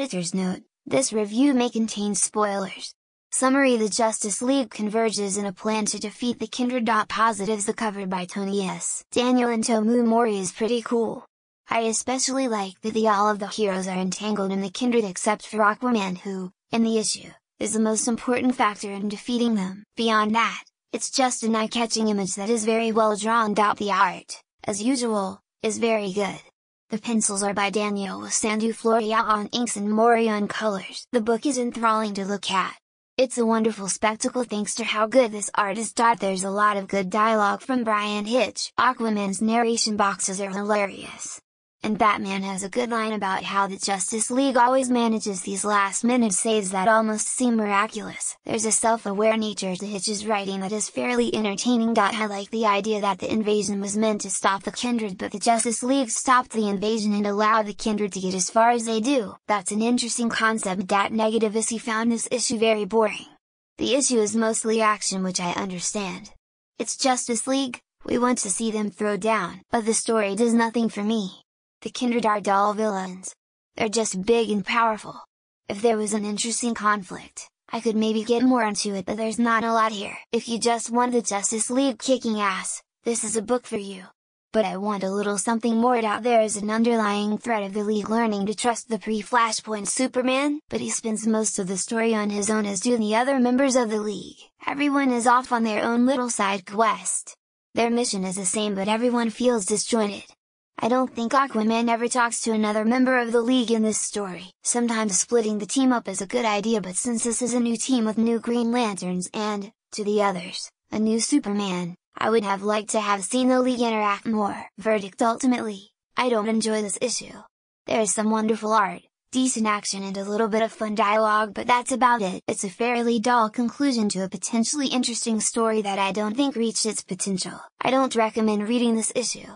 Editor's note, this review may contain spoilers. Summary The Justice League converges in a plan to defeat the Kindred. Positives The cover by Tony S. Daniel and Tomeu Morey is pretty cool. I especially like that the all of the heroes are entangled in the Kindred except for Aquaman who, in the issue, is the most important factor in defeating them. Beyond that, it's just an eye-catching image that is very well drawn. The art, as usual, is very good. The pencils are by Daniel Sandu Florea on inks and Morey on colors. The book is enthralling to look at. It's a wonderful spectacle thanks to how good this art is. There's a lot of good dialogue from Bryan Hitch. Aquaman's narration boxes are hilarious. And Batman has a good line about how the Justice League always manages these last minute saves that almost seem miraculous. There's a self-aware nature to Hitch's writing that is fairly entertaining. I like the idea that the invasion was meant to stop the Kindred but the Justice League stopped the invasion and allowed the Kindred to get as far as they do. That's an interesting concept. Negative is he found this issue very boring. The issue is mostly action which I understand. It's Justice League, we want to see them throw down, but the story does nothing for me. The Kindred are dull villains. They're just big and powerful. If there was an interesting conflict, I could maybe get more into it but there's not a lot here. If you just want the Justice League kicking ass, this is a book for you. But I want a little something more out there is an underlying thread of the League learning to trust the pre-Flashpoint Superman, but he spends most of the story on his own as do the other members of the League. Everyone is off on their own little side quest. Their mission is the same but everyone feels disjointed. I don't think Aquaman ever talks to another member of the League in this story. Sometimes splitting the team up is a good idea but since this is a new team with new Green Lanterns and, to the others, a new Superman, I would have liked to have seen the League interact more. Verdict Ultimately, I don't enjoy this issue. There is some wonderful art, decent action and a little bit of fun dialogue but that's about it. It's a fairly dull conclusion to a potentially interesting story that I don't think reached its potential. I don't recommend reading this issue.